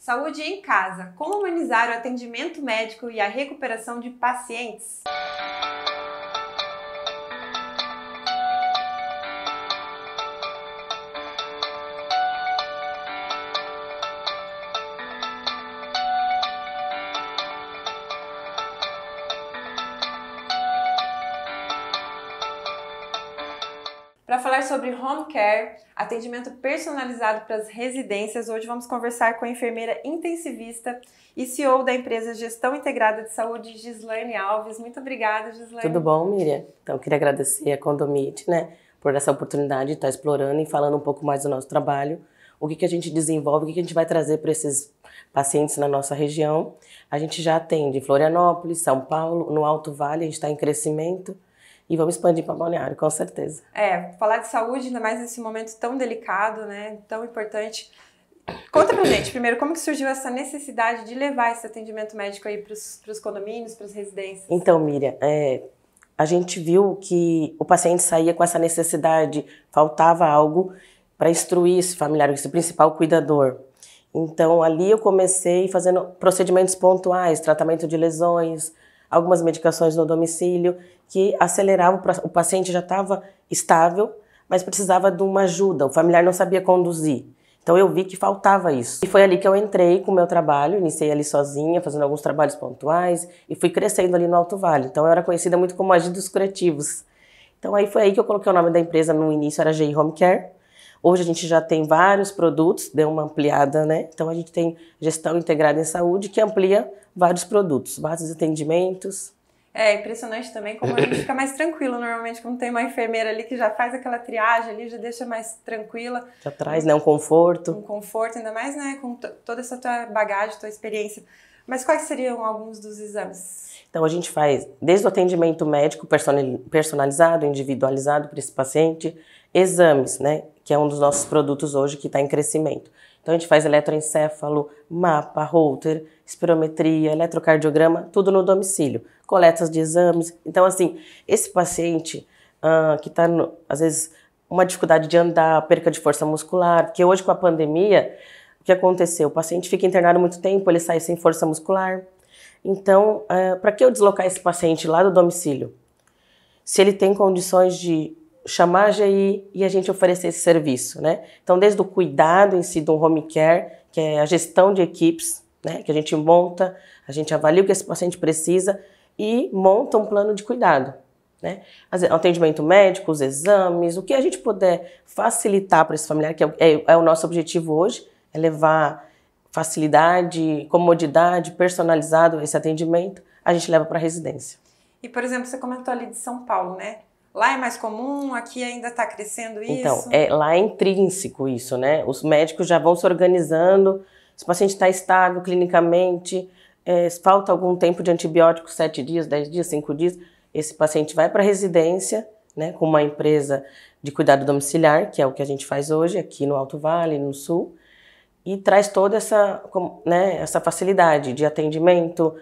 Saúde em casa. Como humanizar o atendimento médico e a recuperação de pacientes? Falar sobre home care, atendimento personalizado para as residências, hoje vamos conversar com a enfermeira intensivista e CEO da empresa Gestão Integrada de Saúde, Gislaine Alves. Muito obrigada, Gislaine. Tudo bom, Miriam? Então, eu queria agradecer a Condomite, né, por essa oportunidade de estar explorando e falando um pouco mais do nosso trabalho, o que, que a gente desenvolve, o que, que a gente vai trazer para esses pacientes na nossa região. A gente já atende em Florianópolis, São Paulo, no Alto Vale, a gente está em crescimento. E vamos expandir para Balneário, com certeza. É, falar de saúde, ainda mais nesse momento tão delicado, né, tão importante. Conta pra gente, primeiro, como que surgiu essa necessidade de levar esse atendimento médico aí para os condomínios, para as residências? Então, Miriam, é, a gente viu que o paciente saía com essa necessidade, faltava algo para instruir esse familiar, esse principal cuidador. Então, ali eu comecei fazendo procedimentos pontuais, tratamento de lesões, algumas medicações no domicílio que aceleravam, o paciente já estava estável, mas precisava de uma ajuda, o familiar não sabia conduzir. Então eu vi que faltava isso. E foi ali que eu entrei com o meu trabalho, iniciei ali sozinha, fazendo alguns trabalhos pontuais e fui crescendo ali no Alto Vale. Então eu era conhecida muito como agente dos curativos. Então aí foi aí que eu coloquei o nome da empresa no início, era GI Home Care. Hoje a gente já tem vários produtos, deu uma ampliada, né? Então a gente tem gestão integrada em saúde que amplia vários produtos, vários atendimentos. É impressionante também como a gente fica mais tranquilo normalmente quando tem uma enfermeira ali que já faz aquela triagem ali, já deixa mais tranquila. Já traz, né, um conforto. Um conforto, ainda mais, né, com toda essa tua bagagem, tua experiência. Mas quais seriam alguns dos exames? Então a gente faz desde o atendimento médico personalizado, individualizado para esse paciente, exames, né, que é um dos nossos produtos hoje que está em crescimento. Então a gente faz eletroencefalo, mapa, holter, espirometria, eletrocardiograma, tudo no domicílio, coletas de exames. Então assim, esse paciente uh, que está às vezes uma dificuldade de andar, perca de força muscular, porque hoje com a pandemia o que aconteceu? O paciente fica internado muito tempo, ele sai sem força muscular. Então, uh, ah, para que eu deslocar esse paciente lá do domicílio? Se ele tem condições de chamar a GI e a gente oferecer esse serviço, né? Então, desde o cuidado em si do home care, que é a gestão de equipes, né? Que a gente monta, a gente avalia o que esse paciente precisa e monta um plano de cuidado, né? Atendimento médico, os exames, o que a gente puder facilitar para esse familiar, que é, é, é o nosso objetivo hoje, é levar facilidade, comodidade, personalizado esse atendimento, a gente leva para a residência. E, por exemplo, você comentou ali de São Paulo, né? Lá é mais comum, aqui ainda está crescendo isso? Então, é, lá é intrínseco isso, né? Os médicos já vão se organizando, se o paciente está estável clinicamente, é, falta algum tempo de antibiótico, sete dias, dez dias, cinco dias, esse paciente vai para a residência, né, com uma empresa de cuidado domiciliar, que é o que a gente faz hoje aqui no Alto Vale, no Sul, e traz toda essa, né, essa facilidade de atendimento,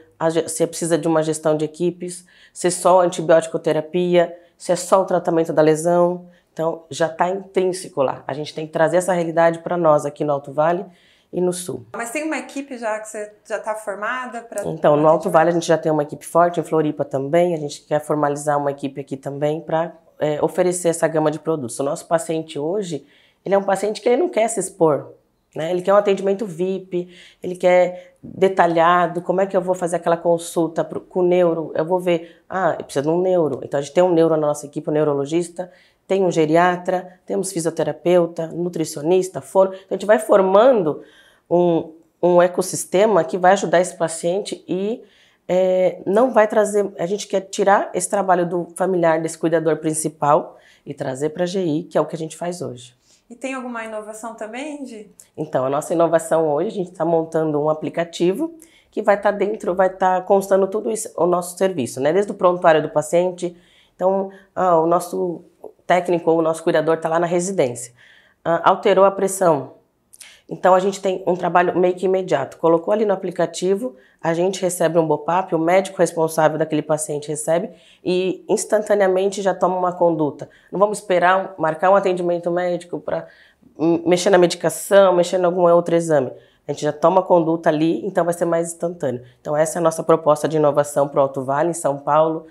se precisa de uma gestão de equipes, se só antibiótico terapia, se é só o tratamento da lesão. Então, já está intrínseco lá. A gente tem que trazer essa realidade para nós aqui no Alto Vale e no Sul. Mas tem uma equipe já que você já está formada? Pra, então, no Alto Vale a gente já tem uma equipe forte, em Floripa também. A gente quer formalizar uma equipe aqui também para é, oferecer essa gama de produtos. O nosso paciente hoje, ele é um paciente que ele não quer se expor. Né? Ele quer um atendimento VIP, ele quer detalhado, como é que eu vou fazer aquela consulta pro, com o neuro, eu vou ver, ah, precisa de um neuro, então a gente tem um neuro na nossa equipe, um neurologista, tem um geriatra, temos fisioterapeuta, nutricionista, fono, então a gente vai formando um, um ecossistema que vai ajudar esse paciente e é, não vai trazer, a gente quer tirar esse trabalho do familiar, desse cuidador principal e trazer para a GI, que é o que a gente faz hoje. E tem alguma inovação também, Di? Então, a nossa inovação hoje, a gente está montando um aplicativo que vai estar tá dentro, vai estar tá constando tudo isso, o nosso serviço, né? Desde o prontuário do paciente, então ah, o nosso técnico ou o nosso cuidador está lá na residência. Ah, alterou a pressão, então a gente tem um trabalho meio que imediato. Colocou ali no aplicativo, a gente recebe um BOPAP, o médico responsável daquele paciente recebe e instantaneamente já toma uma conduta. Não vamos esperar marcar um atendimento médico para mexer na medicação, mexer em algum outro exame. a gente já toma conduta ali, então vai ser mais instantâneo. Então essa é a nossa proposta de inovação para o Alto Vale, em São Paulo,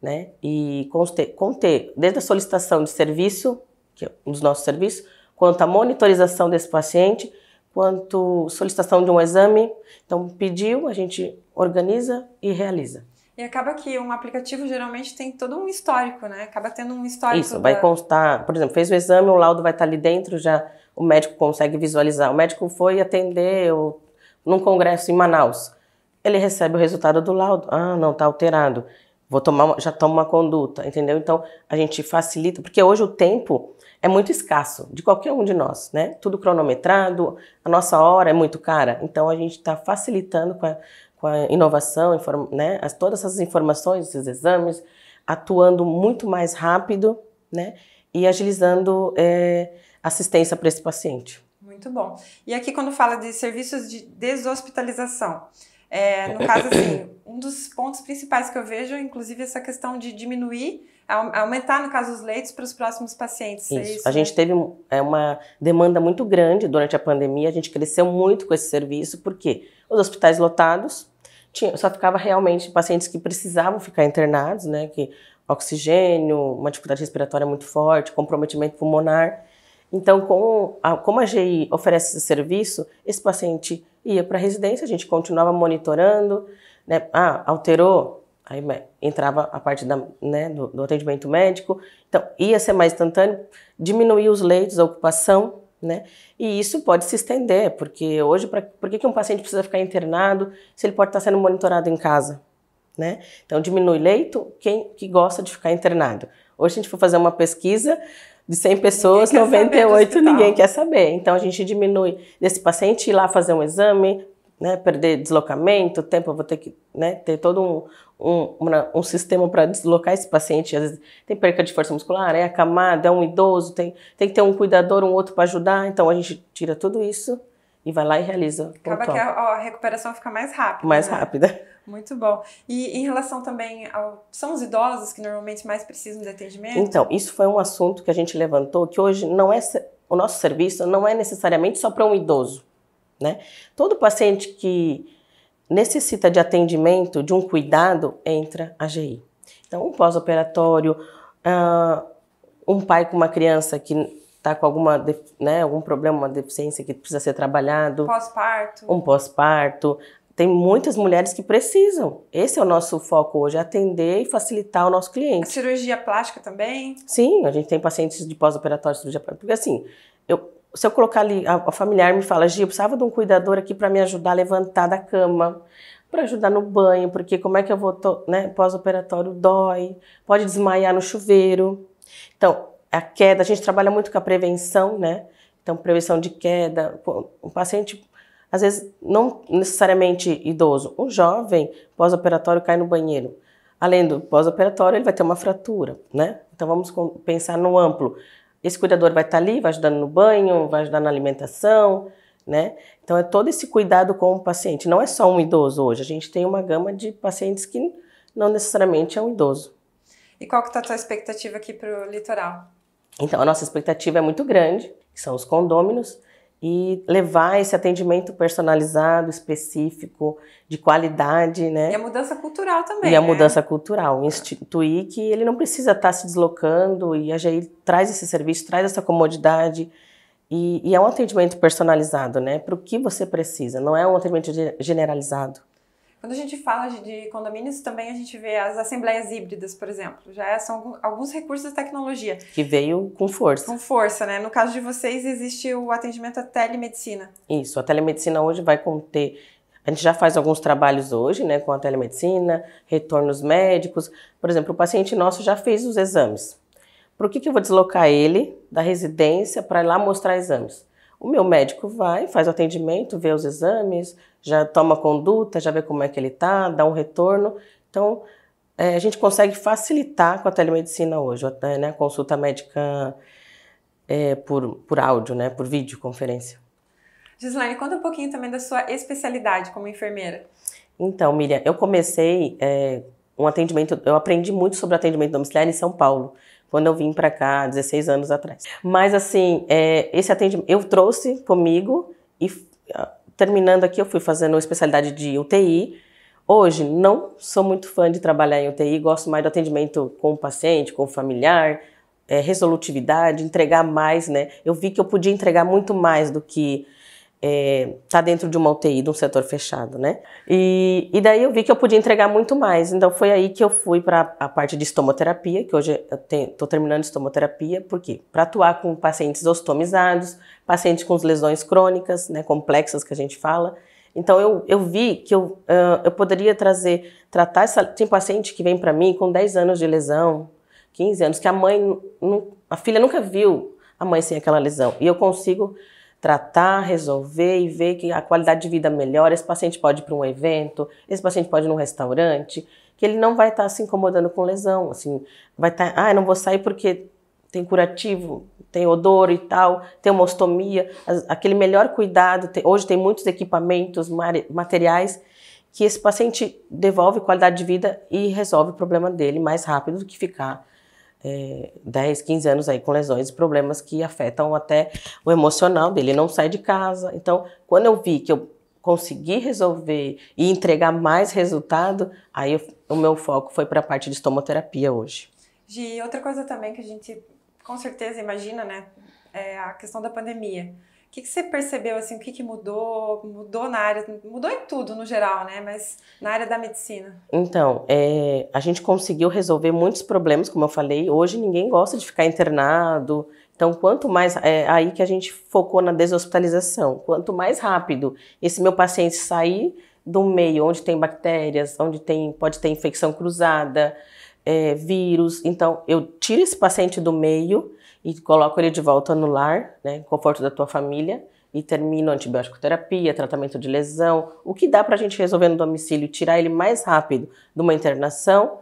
né? E conter, conter desde a solicitação de serviço, que é um dos nossos serviços, quanto a monitorização desse paciente, quanto solicitação de um exame. Então pediu, a gente organiza e realiza. E acaba que um aplicativo geralmente tem todo um histórico, né? Acaba tendo um histórico. Isso, vai constar, por exemplo, fez o exame, o laudo vai estar ali dentro já o médico consegue visualizar. O médico foi atender o, num congresso em Manaus. Ele recebe o resultado do laudo. Ah, não, está alterado. Vou tomar, já tomo uma conduta, entendeu? Então a gente facilita, porque hoje o tempo é muito escasso de qualquer um de nós, né? Tudo cronometrado, a nossa hora é muito cara. Então a gente está facilitando com a, com a inovação, inform, né? As, todas essas informações, esses exames, atuando muito mais rápido, né? E agilizando. É, assistência para esse paciente. Muito bom. E aqui, quando fala de serviços de deshospitalização, é, no caso, assim, um dos pontos principais que eu vejo, inclusive, essa questão de diminuir, aumentar, no caso, os leitos para os próximos pacientes. É isso. É isso a né? gente teve é, uma demanda muito grande durante a pandemia, a gente cresceu muito com esse serviço, porque os hospitais lotados, tinha, só ficava realmente pacientes que precisavam ficar internados, né, que oxigênio, uma dificuldade respiratória muito forte, comprometimento pulmonar, então, com a, como a GI oferece esse serviço, esse paciente ia para a residência, a gente continuava monitorando, né? Ah, alterou, aí entrava a parte da, né, do, do, atendimento médico. Então, ia ser mais instantâneo, diminuir os leitos, a ocupação, né? E isso pode se estender, porque hoje, pra, por que, que um paciente precisa ficar internado se ele pode estar sendo monitorado em casa? Né? Então, diminui leito, quem que gosta de ficar internado? Hoje a gente foi fazer uma pesquisa, de 100 pessoas, ninguém 98 ninguém quer saber. Então a gente diminui desse paciente ir lá fazer um exame, né, perder deslocamento, tempo, eu vou ter que né, ter todo um, um, um sistema para deslocar esse paciente. Às vezes tem perca de força muscular, é acamado, é um idoso, tem, tem que ter um cuidador, um outro para ajudar. Então a gente tira tudo isso e vai lá e realiza. Acaba que a, a, recuperação fica mais rápida. Mais né? rápida. Muito bom. E em relação também ao. São os idosos que normalmente mais precisam de atendimento? Então, isso foi um assunto que a gente levantou, que hoje não é. O nosso serviço não é necessariamente só para um idoso. Né? Todo paciente que necessita de atendimento, de um cuidado, entra a GI. Então, um pós-operatório, uh, um pai com uma criança que está com alguma, né, algum problema, uma deficiência que precisa ser trabalhado. Pós-parto. Um pós-parto tem muitas mulheres que precisam. Esse é o nosso foco hoje, atender e facilitar o nosso cliente. A cirurgia plástica também? Sim, a gente tem pacientes de pós-operatório cirurgia plástica. Porque assim, eu, se eu colocar ali, a, a familiar me fala, Gia, eu precisava de um cuidador aqui para me ajudar a levantar da cama, para ajudar no banho, porque como é que eu vou, né, pós-operatório dói, pode desmaiar no chuveiro. Então, a queda, a gente trabalha muito com a prevenção, né? Então, prevenção de queda. O paciente às vezes não necessariamente idoso, um jovem pós-operatório cai no banheiro. Além do pós-operatório, ele vai ter uma fratura, né? Então vamos pensar no amplo. Esse cuidador vai estar ali, vai ajudando no banho, vai ajudar na alimentação, né? Então é todo esse cuidado com o paciente. Não é só um idoso hoje, a gente tem uma gama de pacientes que não necessariamente é um idoso. E qual que está a tua expectativa aqui para o litoral? Então, a nossa expectativa é muito grande, que são os condôminos, e levar esse atendimento personalizado, específico, de qualidade, né? E a mudança cultural também. E a né? mudança cultural, instituir que ele não precisa estar se deslocando e a GI traz esse serviço, traz essa comodidade e, e é um atendimento personalizado, né? Para o que você precisa, não é um atendimento generalizado. Quando a gente fala de condomínios, também a gente vê as assembleias híbridas, por exemplo. Já são alguns recursos da tecnologia. Que veio com força. Com força, né? No caso de vocês, existe o atendimento à telemedicina. Isso, a telemedicina hoje vai conter. A gente já faz alguns trabalhos hoje, né, com a telemedicina, retornos médicos. Por exemplo, o paciente nosso já fez os exames. Por que, que eu vou deslocar ele da residência para ir lá mostrar exames? O meu médico vai, faz o atendimento, vê os exames, já toma conduta, já vê como é que ele está, dá um retorno. Então, é, a gente consegue facilitar com a telemedicina hoje, até, né, consulta médica é, por, por áudio, né, por videoconferência. Gislaine, conta um pouquinho também da sua especialidade como enfermeira. Então, Miriam, eu comecei é, um atendimento, eu aprendi muito sobre atendimento domiciliar em São Paulo quando eu vim para cá, 16 anos atrás. Mas assim, é, esse atendimento eu trouxe comigo e terminando aqui, eu fui fazendo especialidade de UTI. Hoje, não sou muito fã de trabalhar em UTI, gosto mais do atendimento com o paciente, com o familiar, é, resolutividade, entregar mais, né? Eu vi que eu podia entregar muito mais do que é, tá dentro de uma UTI, de um setor fechado, né? E, e daí eu vi que eu podia entregar muito mais. Então foi aí que eu fui para a parte de estomoterapia, que hoje eu estou terminando estomoterapia, por quê? Para atuar com pacientes ostomizados, pacientes com lesões crônicas, né, complexas que a gente fala. Então eu, eu vi que eu, uh, eu poderia trazer, tratar essa. Tem paciente que vem para mim com 10 anos de lesão, 15 anos, que a mãe, a filha nunca viu a mãe sem aquela lesão. E eu consigo tratar, resolver e ver que a qualidade de vida melhora. Esse paciente pode ir para um evento, esse paciente pode ir num restaurante, que ele não vai estar tá se incomodando com lesão, assim, vai estar, tá, ah, eu não vou sair porque tem curativo, tem odor e tal, tem uma ostomia, aquele melhor cuidado. Tem, hoje tem muitos equipamentos, materiais que esse paciente devolve qualidade de vida e resolve o problema dele mais rápido do que ficar é, 10, 15 anos aí com lesões e problemas que afetam até o emocional dele. Ele não sai de casa. Então, quando eu vi que eu consegui resolver e entregar mais resultado, aí eu, o meu foco foi para a parte de estomoterapia hoje. Gi, outra coisa também que a gente com certeza imagina, né, é a questão da pandemia que, que você percebeu, assim, o que, que mudou? Mudou na área, mudou em tudo no geral, né? Mas na área da medicina. Então, é, a gente conseguiu resolver muitos problemas, como eu falei. Hoje ninguém gosta de ficar internado. Então, quanto mais. É aí que a gente focou na deshospitalização. Quanto mais rápido esse meu paciente sair do meio onde tem bactérias, onde tem, pode ter infecção cruzada, é, vírus. Então, eu tiro esse paciente do meio e coloco ele de volta no lar, né, conforto da tua família, e termino antibiótico terapia, tratamento de lesão, o que dá para a gente resolver no domicílio, tirar ele mais rápido de uma internação,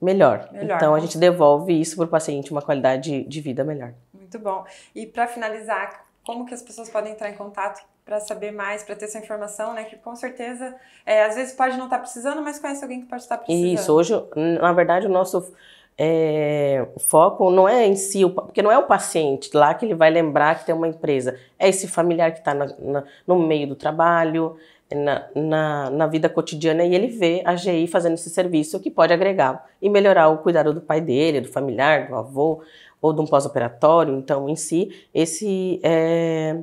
melhor. melhor. Então a gente devolve isso para o paciente, uma qualidade de vida melhor. Muito bom. E para finalizar, como que as pessoas podem entrar em contato para saber mais, para ter essa informação, né? Que com certeza, é, às vezes pode não estar tá precisando, mas conhece alguém que pode estar tá precisando. Isso, hoje, na verdade, o nosso é, foco não é em si, porque não é o paciente lá que ele vai lembrar que tem uma empresa, é esse familiar que está no meio do trabalho, na, na, na, vida cotidiana, e ele vê a GI fazendo esse serviço que pode agregar e melhorar o cuidado do pai dele, do familiar, do avô, ou de um pós-operatório. Então, em si, esse é,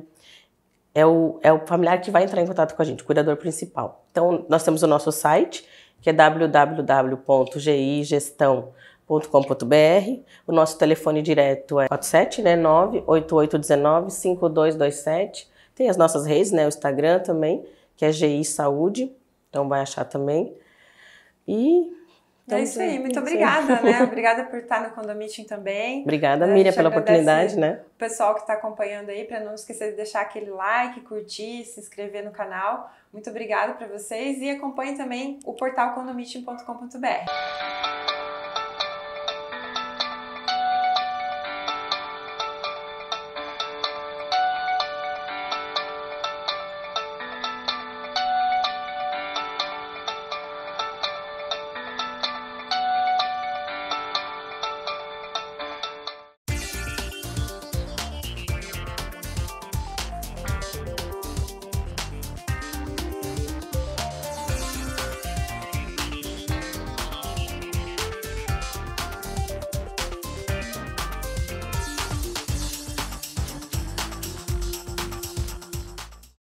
é, o, é o familiar que vai entrar em contato com a gente, o cuidador principal. Então, nós temos o nosso site, que é www.gigestão.com com.br. O nosso telefone direto é 47 né, 98819 5227. Tem as nossas redes, né, o Instagram também, que é GI Saúde, então vai achar também. E é isso aí, muito obrigada, né? Obrigada por estar no Condomiting também. Obrigada, Miriam, pela oportunidade, né? O pessoal que está acompanhando aí, para não esquecer de deixar aquele like, curtir, se inscrever no canal. Muito obrigada para vocês e acompanhe também o portal condomiting.com.br.